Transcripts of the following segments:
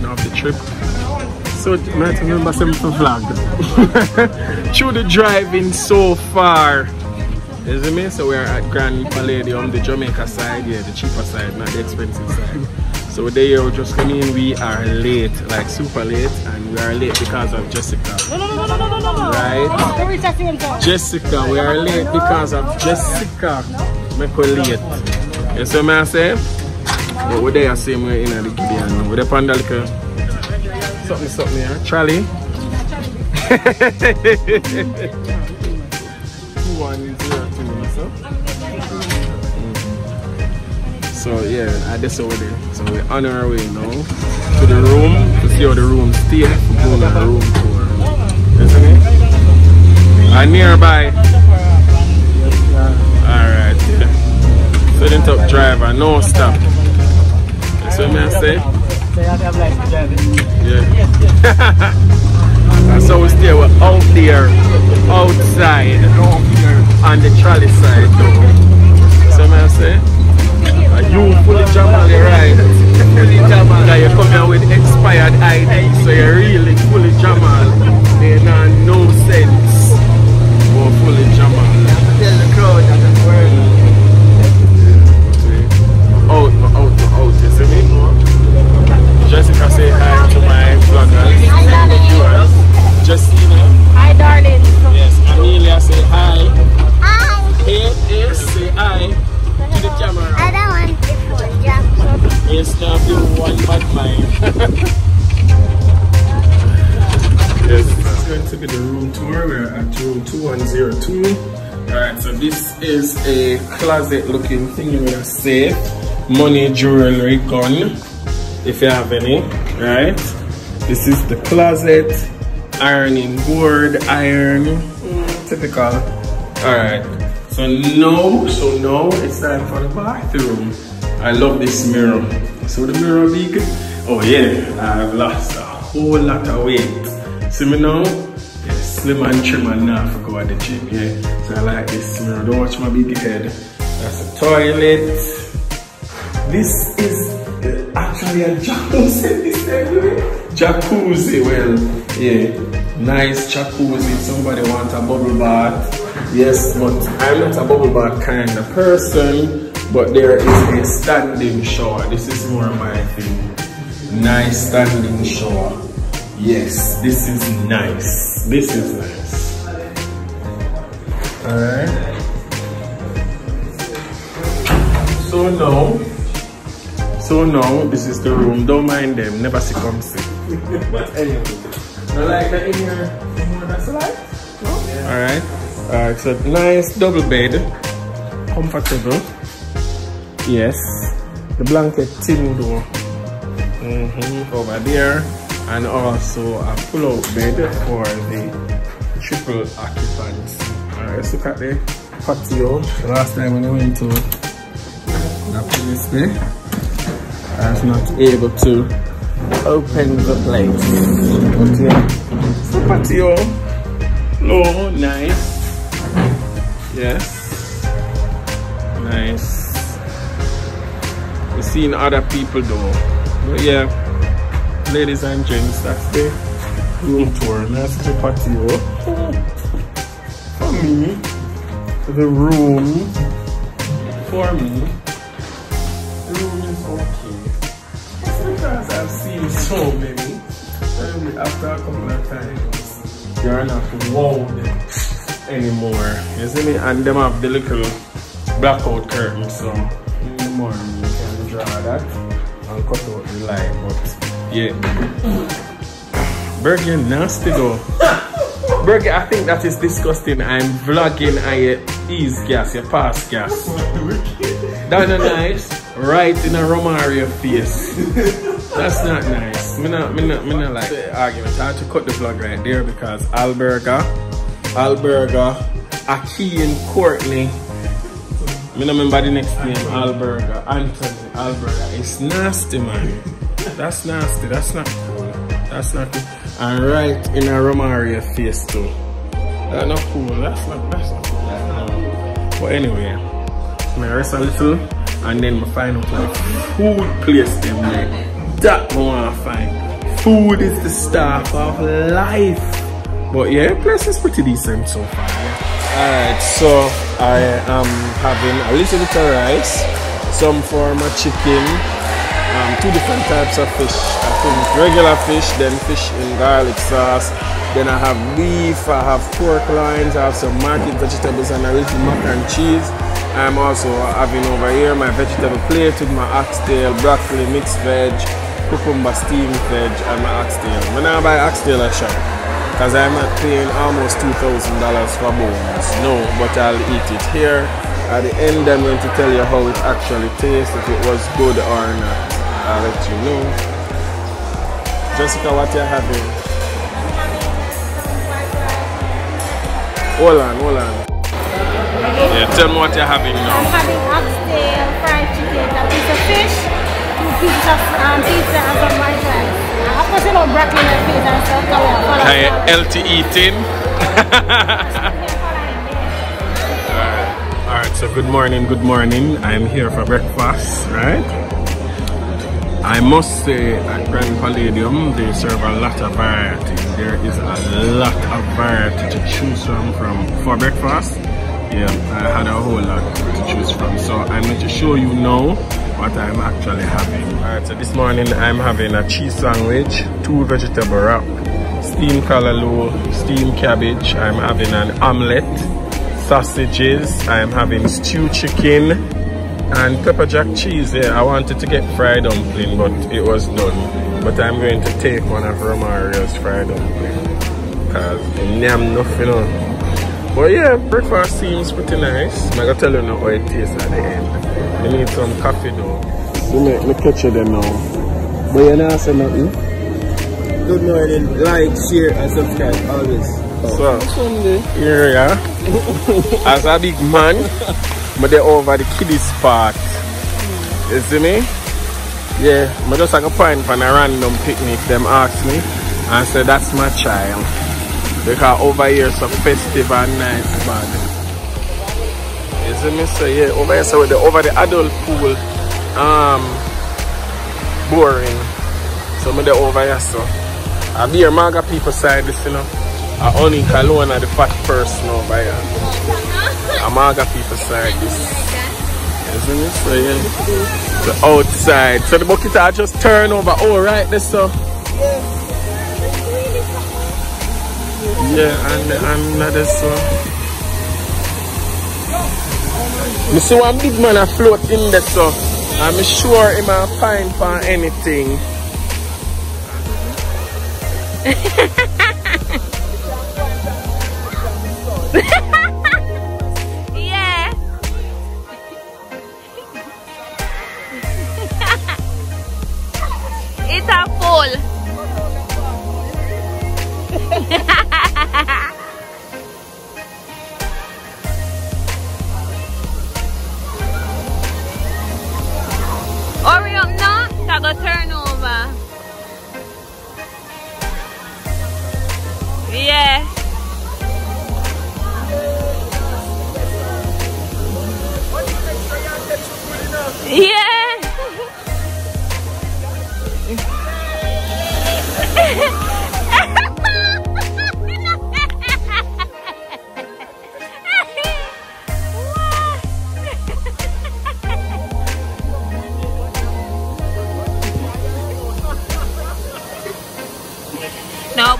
starting off the trip. So might remember some vlog. Through the driving so far. You see me? So we're at Grand Palladium, the Jamaica side, yeah, the cheaper side, not the expensive side. So there we just coming in, we are late, like super late, and we are late because of Jessica. No, no, no, no, no, no, no, no. Right? Don't reach that same time. Jessica, we are late because of Jessica. Make we late. You see what I say? But we're there same way in the Gideon. We're there on the something something here. Trolley. Two one so. So yeah, I just over there. So we're on our way now to the room to see how the room stay. We're going on a room tour. See me? And nearby. Alright, yeah. So then top driver, no stop. That's what I say? So to have. Yeah. That's how we stay. We're out there, outside, on the trolley side though. So I say? Are you fully Jamal, right? Fully Jamal. That you come here with expired ID, so you're really fully Jamal. They not no sense. But fully Jamal. Tell the crowd that I'm wearing. Jessica say hi to my vloggers. Yours. Justina. Hi, darling. Yes, Amelia say hi. Hi, Hey, yes, say hi to the camera. I don't want to full jump. Yes, now do one bad mind. yes, it's going to be the room tour. We're at room 2102. Alright, so this is a closet looking thing with a safe, money, jewelry, gun, if you have any, right? This is the closet, ironing board, iron, mm, typical. Alright, so no, so no, it's time for the bathroom. I love this mirror. So the mirror big? Oh yeah, I've lost a whole lot of weight. See me now? Yeah, slim and trim and now for go at the gym, yeah. So I like this mirror. Don't watch my big head. That's a toilet. This is actually a jacuzzi this Jacuzzi, well, yeah. Nice jacuzzi. Somebody want a bubble bath. Yes, but I'm not a bubble bath kind of person. But there is a standing shower. This is more my thing. Nice standing shower. Yes, this is nice. This is nice. Alright. So now, so now this is the room. Don't mind them, never see come see. but anyway, I like that in here. That's like. Alright. Alright, so nice double bed. Comfortable. Yes. The blanket thin door. Mm-hmm. Over there. And also a pull-out bed for the triple occupants. Alright, let's look at the patio. The last time when I went to that place there, Was not able to open the place. But yeah, the patio. Low, nice. Yes. Nice. We're seeing other people though. But yeah, ladies and gents, that's the room tour. That's the patio. Oh. For me, the room for me, the room is okay. Because I've seen so many. And after a couple of times, you're not wowed anymore. You see me? And them have the little blackout curtain, so in the morning you can draw that and cut out the light. But yeah. Burger nasty though. Burger, I think that is disgusting. I'm vlogging you ease gas, you pass gas. That's not nice. Right in a Romario face. That's not nice. Me not, me not, me not like the argument. I had to cut the vlog right there because Alberga, Alberga, Aki Courtney. Me not remember the next name. Alberga, Anthony, Alberga. It's nasty, man. That's nasty. That's not cool. That's not cool. And right in a Romario face too. That's not cool. That's not. That's not cool. But anyway, I rest a little and then I find out like food place them like that I wanna find. Food is the staff of life. But yeah, place is pretty decent so far. Yeah. Alright, so I am having a little bit of rice, some form of chicken, um, two different types of fish. I think regular fish, then fish in garlic sauce. Then I have beef, I have pork loins, I have some market vegetables and a little mac and cheese. I'm also having over here my vegetable plate with my oxtail, broccoli, mixed veg, cucumber steamed veg and my oxtail. When I buy oxtail I shop because I'm not paying almost $2,000 for bones. No, but I'll eat it here. At the end I'm going to tell you how it actually tastes, if it was good or not. I'll let you know. Jessica, what you having? Hold on, hold on. Yeah, tell me what you're having now. I'm having oxtail, fried chicken, a piece of fish, two pieces of um, pizza, and some white rice. Of course, you broccoli and peas and stuff. so yeah, follow Are you that. healthy eating? Yeah, follow it. Alright, so good morning, good morning. I'm here for breakfast, right? I must say at Grand Palladium they serve a lot of variety. There is a lot of variety to choose from from for breakfast. Yeah, I had a whole lot to choose from. So I'm going to show you now what I'm actually having. Alright, so this morning I'm having a cheese sandwich, two vegetable wrap, steamed callaloo, steamed cabbage. I'm having an omelette sausages. I'm having stewed chicken and pepper jack cheese. Yeah, I wanted to get fried dumpling, but it was done. But I'm going to take one of Romario's fried dumpling because yam nothing. Know. But yeah, breakfast seems pretty nice. I'm gonna tell you now how it tastes at the end. You need some coffee though. So me, me catch you there now. But you not say nothing. Good morning. Like, share, and subscribe always. So, here we yeah. As a big man, but they over the kiddies part. You see me? Yeah, I just like a point for a random picnic. Them ask me, and say that's my child. Because over here so festive and nice, man. See me? So yeah, over here so the over the adult pool, um, boring. So me the over here so. I be a maga people side this, you know. I only alone are the fat person over here. A maga people side this. Isn't it? So yeah. The outside. So the bucket I just turn over. Oh right this so. Yeah, and and another so. Me see one big man afloat in there so. I'm sure he might find for anything. Yeah. now, that go turn over. Yeah. Yeah.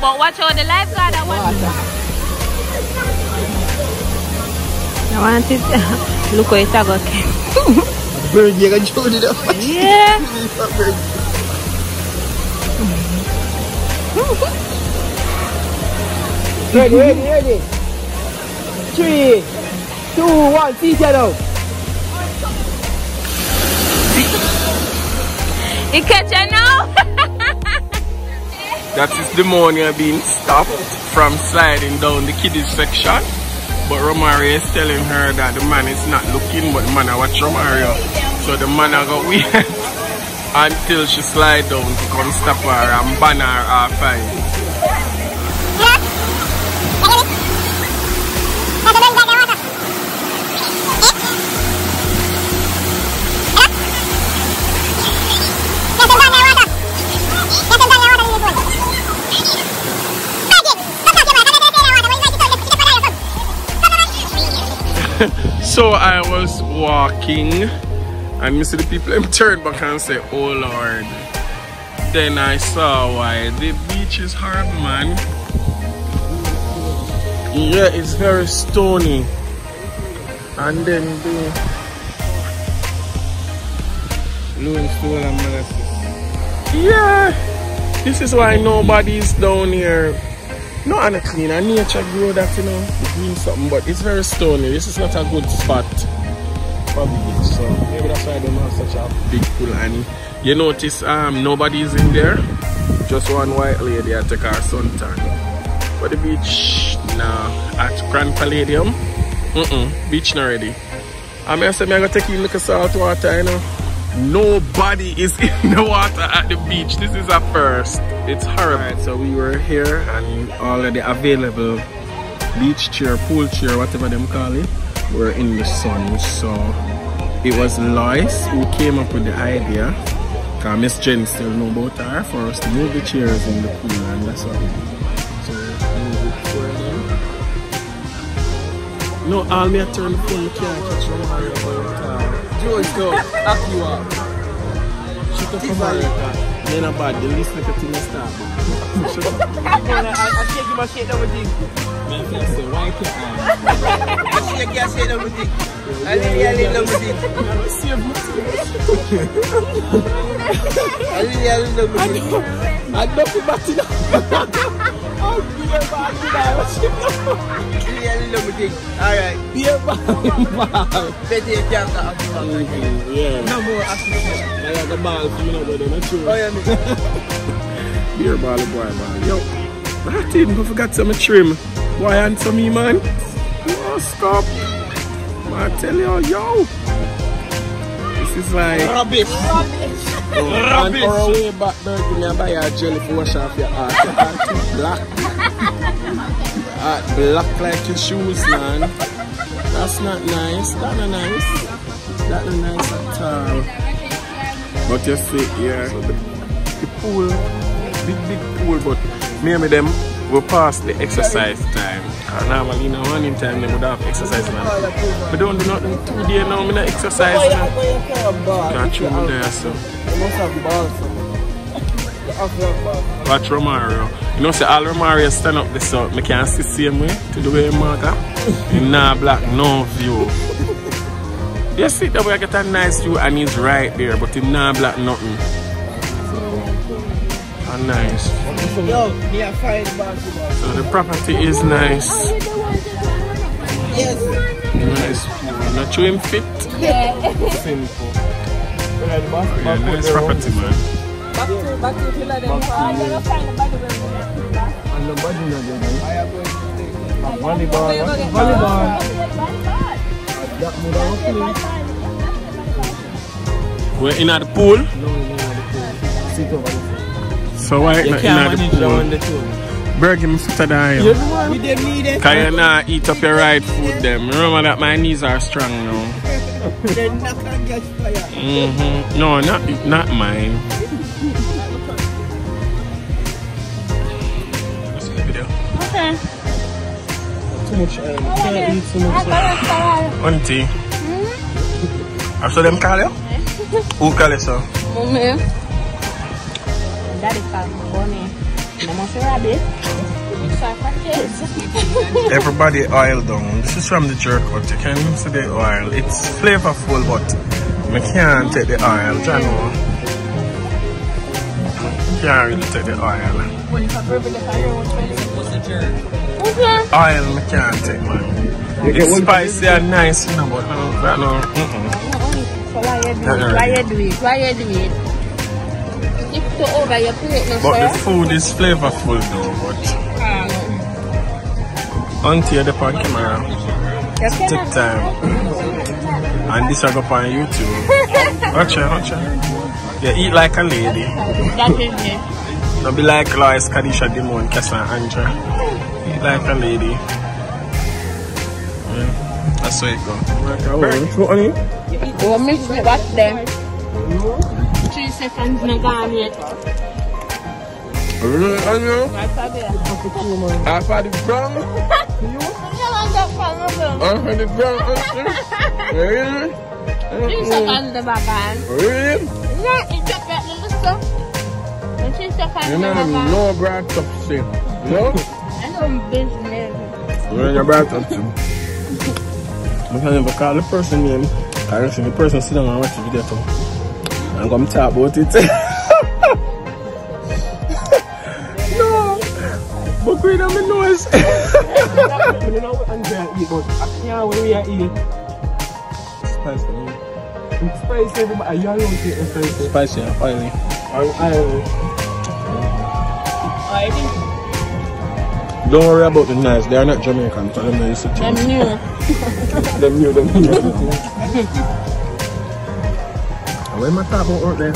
but watch out the lifeguard. I want I want it. Look where it's going. Bird, you can show it up. Yeah. Ready, ready, ready. Three, two, one, see shadow. You catch it now? That is demonia being stopped from sliding down the kiddies section. But Romario is telling her that the man is not looking, but the man I watch Romario. So the man I got weird until she slide down to come stop her and ban her off so I was walking and you see the people them turn back and say, oh Lord. Then I saw why. The beach is hard, man. Yeah, it's very stony. And then the and molasses. Yeah, this is why nobody's down here. No, and a clean and nature grow that, you know, green something, but it's very stony. This is not a good spot for beach, so maybe that's why they don't have such a big pool. And you notice um nobody's in there, just one white lady at take her suntan. But the beach, nah, at Grand Palladium, mm-mm, beach not ready. I'm gonna say I'm gonna take you look at salt water, you know. Nobody is in the water at the beach. This is a first. It's horrible. So we were here and all of the available beach chair, pool chair, whatever them call it, were in the sun. So it was Lois who came up with the idea. Cause Miss Jen still know about her for us to move the chairs in the pool and that's what we. So move it. No, all me turn the phone, you can't catch Romario about uh, Joyce go, lock you up. Shut up America. Men are bad, they listen to things start. Shut up. I shake him, I shake everything. Man, I say, why can't I? I shake, I shake everything. I really, I really love everything. I really, I really love everything. I don't feel bad enough. Oh, beer ball, you know, I really, I really love Alright. beer ball. Better you can't got active. Yeah. No more active. I got the ball for me now, brother, not. Oh, yeah. Beer ball, boy, man. Yo, that thing, I forgot some trim. Why answer me, man? Oh, stop. I tell you, yo. This is like... Rubbish. Oh, and our way back me a buy a jelly for wash off your heart. Your heart too black. Heart black like your shoes, man. That's not nice. That's not nice. That's not nice at all. But you see, yeah, the, the pool, big, big pool, but me and them, we past the exercise time. And normally, in the morning time, they would have exercise, man. We don't do nothing today now, me not exercise, man. can't you there, so. You must have the ball, so. You have to have ball. Watch Romario. You know, say all Romario stand up this sun. I can't see same way to the way he marker. Him nah black, no view. You see that way I get a nice view and he's right there, but him nah black nothing. So, and nice. Yo, me a fine basketball. So the property is nice. Yes. Nice. Not you him fit. Simple. Yeah, the basketball Yeah, nice property, man. Back to, back to Philadelphia. I'm gonna find the body when we And the body not there. I am going to take volleyball. Volleyball. What is volleyball? That move on, please. We're in at the pool. No, no, no, the pool. Sit over there. So why You not in at manage the that one, pool? the him foot down. You the one. We didn't need it. Can you not eat up your right food them? Remember that my knees are strong now. They're not gonna catch fire. Mm-hmm. No, not not mine. Too much oil. Can't eat too much oil. Auntie. I saw them call you? Who call you so? Mommy. Daddy called me Bonnie. Mama say rabbit. So for kids. Everybody oil down. This is from the jerk out. You can see the oil. It's flavorful but I can't take the oil. John can't really take the oil. Okay. Oil I can't take man. It's spicy and nice, you know, but no, that no. Mm-mm. So why you do it? Why you do it? Why you do it? If to over your plate, no But the food is flavorful though, but ah. auntie at the on camera, You take time. And this I go on YouTube. Watch it, watch it. You eat like a lady. That is it. Don't be like Lois, Kadisha, Dimon, Kessa, and Andra. Eat like a lady. Yeah, that's where it go. Oh, mix it back there. Three seconds na gone yet. Really, onion? Right for there. Half of the brown? You want to Hundred gram. Really? Cheese on the bagan. Really? No, it's just that little stuff. And cheese on You the know, bagan. no brought up to No? I know business. When you brought up to I can never call the person name. I don't see the person sit down and watch the video too. I'm going to talk about it. no! But we don't know nose. You know what I'm gonna eat, but I can't when we are eating. Spicy. It's spicy, everybody. You alone take it spicy. Spicy and oily. I, I, Don't worry about the knives. They are not Jamaican. So them not used to I'm change. new. Them new, them new. Where talking about out there?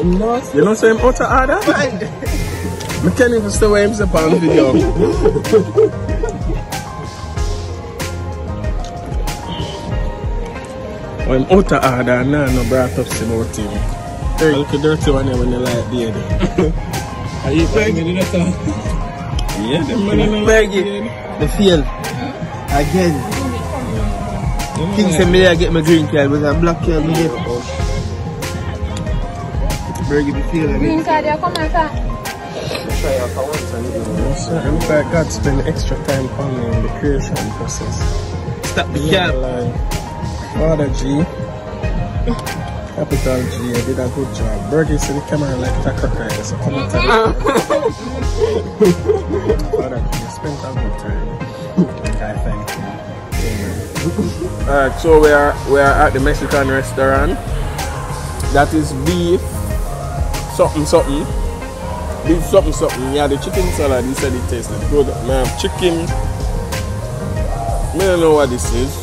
in North. You know say him out of order? I can't even say where him say on video. when out of order, nah, no brought up some. Hey, look at dirty one when they like beard. Are you playing in that time? Yeah, them man don't Beg like it. beard. The feel. Again. King say me I get my green card, but a black card me get. Beg it, the feel again. Green card, you come and come. Try out for once and In fact, God spend extra time on me in the creation process. Stop the Yeah, cap. Father G, capital G, I did a good job. Bergie said the camera like a crocodile, so come and tell me. Oh. Father you spent a good time. I thank you. Amen. Alright, so we are we are at the Mexican restaurant. That is beef, something something. Beef something something. Yeah, the chicken salad. He said it tasted good. Man, chicken. I don't know what this is.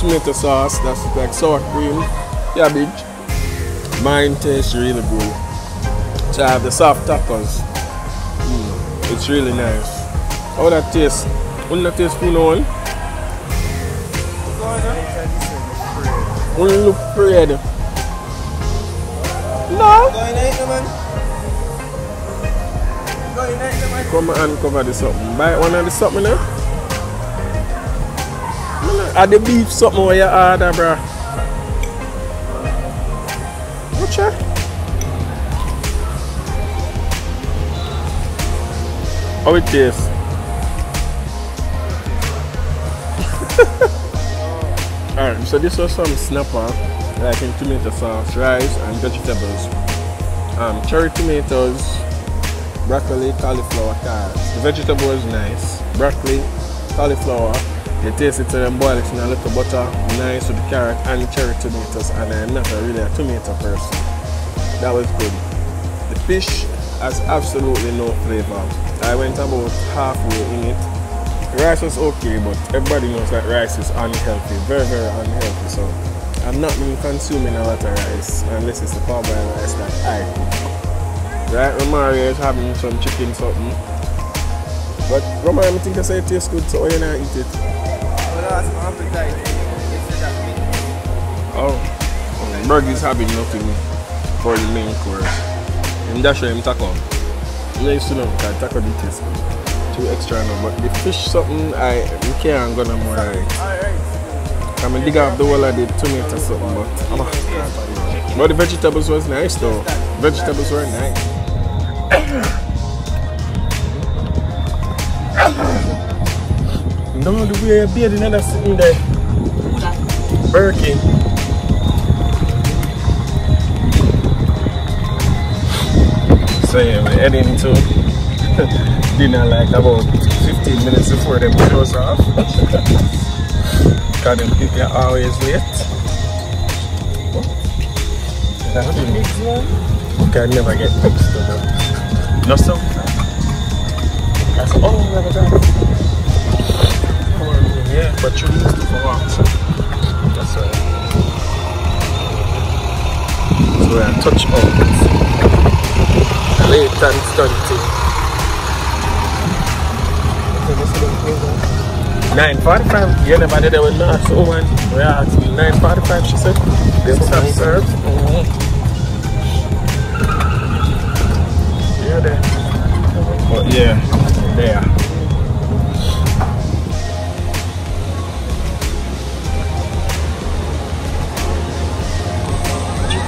Tomato sauce. That's like sour cream, cabbage. Mine tastes really good. So I have the soft tacos. Mm, it's really nice. How that taste? Wouldn't that taste good one? Wouldn't look afraid. No. Come and cover the something. Buy one of the something now. Add the beef something where you order, bro. Ya. How it? Alright, so this was some snapper, like in tomato sauce, rice, and vegetables. Um, cherry tomatoes, broccoli, cauliflower, carrots. The vegetable is nice. Broccoli, cauliflower. You taste it and boil it in a little butter, nice with the carrot and cherry tomatoes. And I'm not a really a tomato person. That was good. The fish has absolutely no flavor. I went about halfway in it. The rice was okay, but everybody knows that rice is unhealthy, very, very unhealthy. So I'm not been consuming a lot of rice unless it's the parboiled rice that I cook. Right, Romario is having some chicken something. But Romario, I think I say it tastes good, so why you not eat it? Oh, Bergie's having nothing for the main course. And that's why I'm. You used to know that taco do taste. Too extra now, but the fish something I we can't go no more right. I'm gonna dig up the whole of the tomato something, but I'm a, but the vegetables was nice though. Vegetables were nice. Don't know the way your beard another sitting there. Birkin. Yeah, we're heading to dinner like about 15 minutes before them close off. Cause them people are always late. You can never get mixed up. No so. That's all we ever got. Yeah, but you used to for walk, that's right. So we're touch out done stunting. Nine forty-five. Yeah, nobody there was not so one. We asked me nine forty-five. She said, "This is nice. served." Mm -hmm. Yeah, there. But yeah, there.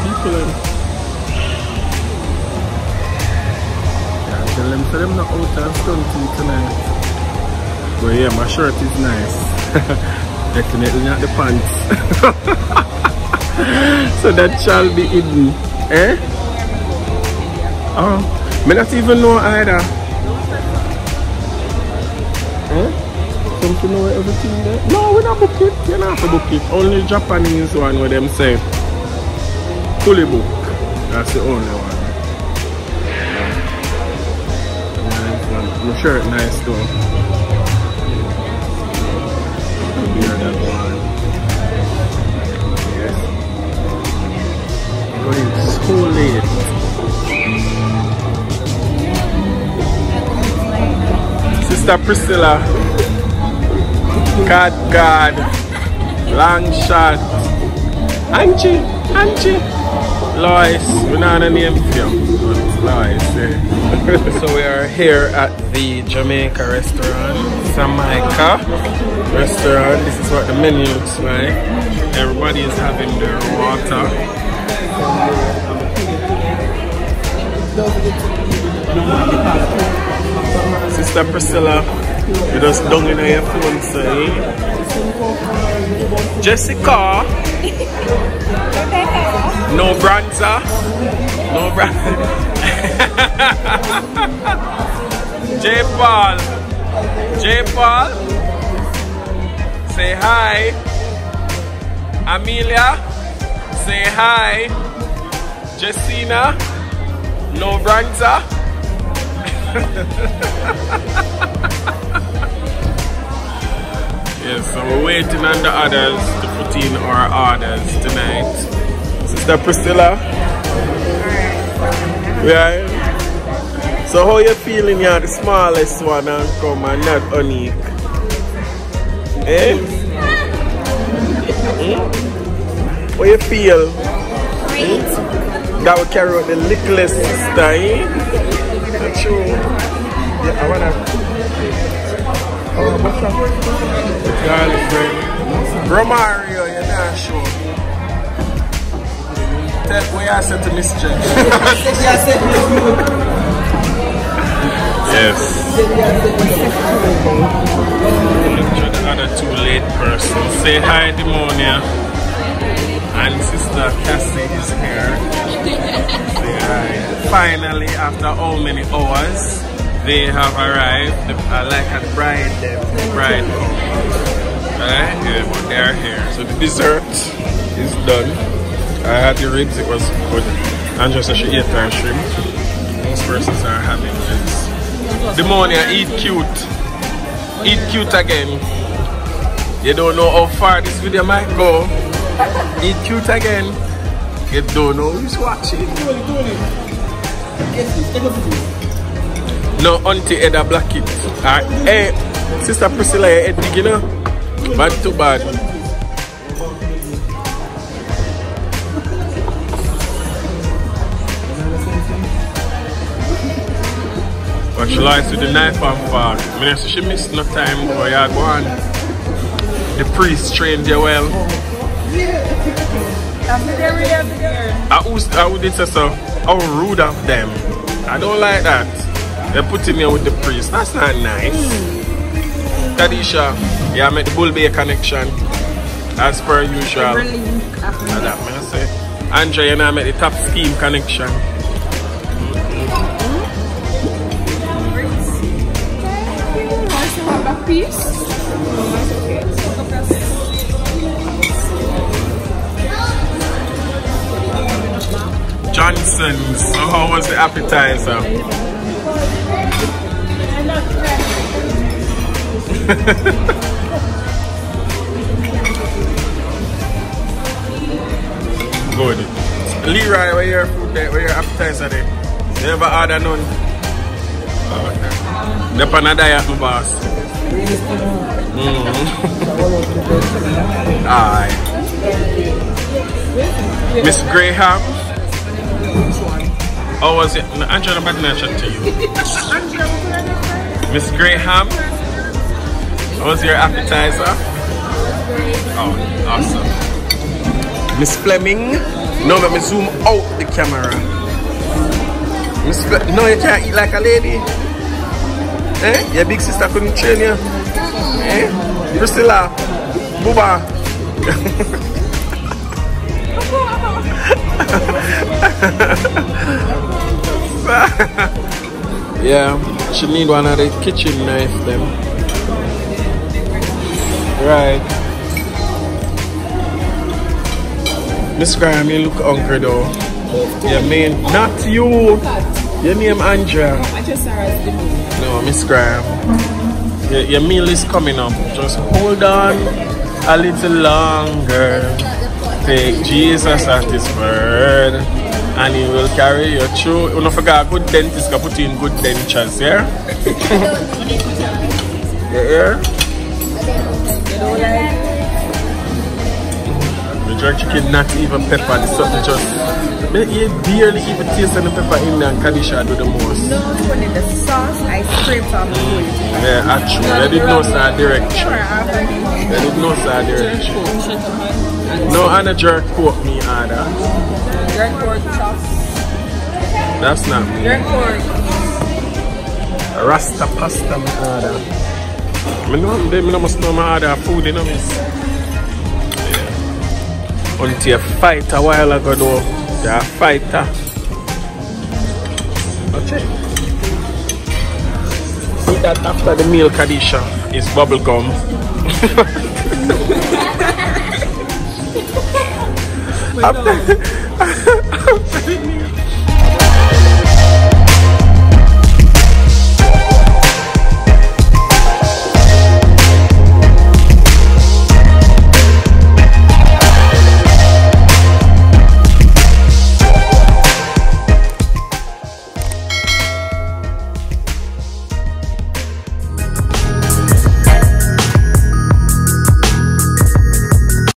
People Them not out and stunting tonight. But yeah, my shirt is nice. Definitely not the pants. so that shall be hidden. Eh? Oh, me not even know either. Eh? Don't you know everything there? No, we don't book it. You don't have to book it. Only Japanese one where them say fully book. That's the only one. My shirt nice though. That one. Sister Priscilla. God, God. Long shot. Anchi, Anchi. Lois, we're a name for you. Lois, eh? So we are here at the Jamaica restaurant, Samaika restaurant. This is what the menu looks like. Everybody is having their water. Sister Priscilla you just down in your phone say Jessica No Branza No Branza J Paul J Paul Say hi. Amelia. Say hi. Jessina. No Branza yes, so we're waiting on the others to put in our orders tonight. Sister Priscilla? Yeah. So how you feeling you're the smallest one and come and not unique? Eh? Hmm? What you feel? Great. That will carry out the littlest sister, eh? That's true. Yeah, I wanna. Oh, what's up? Garlic bread. Tell where I said to Miss Jen. yes. To the other two late persons. Say hi, Demonia. And Sister Cassie is here. Say hi. Finally, after how many hours, they have arrived. I like a bride, them, bride. Right? Yeah, but they are here. So the dessert is done. I had the ribs, it was good. And just she ate her shrimp. Most persons are having this. Demonia, eat cute. Eat cute again. You don't know how far this video might go. Eat cute again. You don't know who's watching. No, auntie Edda black it. Uh, hey, sister Priscilla, your head big, you know? Too bad. Likes with the knife and fork. I mean, she missed no time, but yeah, go on. The priest trained you well. I would, I would say so. How rude of them. I don't like that. They're putting me with the priest. That's not nice. Mm. Kadisha, yeah, I made the Bull Bay connection. As per usual. That I say. Andre, you know, I made the top scheme connection. Peace. Johnson's. So how was the appetizer? Good. Leroy, where your food there? Where your appetizer there? Never order none? Oh, okay. They're on diet, my boss. Mm. Aye. Miss Graham. How was it? No, Angela now chat to you. Miss Graham, how was your appetizer? Oh, awesome. Miss Fleming. No, let me zoom out the camera. Miss, No, you can't eat like a lady. Eh? Your big sister couldn't train you. Eh? Priscilla. Buba. yeah, she need one of the kitchen knife them. Right. Miss Graham, you look hungry though. Yeah, man, not you. Your name Andrea. No, Miss Graham. Your, your meal is coming up. Just hold on a little longer. Take Jesus at his word and he will carry you through. You don't forget a good dentist can put you in good dentures, yeah? yeah? The jerk chicken not even pepper, the something just you barely even taste the pepper in there and Kadisha do the most. No, when in the sauce I scrape from the food. Yeah, actually. I did know sir direction. I did know sir direction. No, and a jerk pork me either. Jerk pork chops. That's not me. Jerk pork. Rasta pasta me order. I know them I must know my other food, you know miss. Yeah. Until you fight a while ago though. You're a fighter. Okay. See that after the meal Kadisha is bubble gum. after,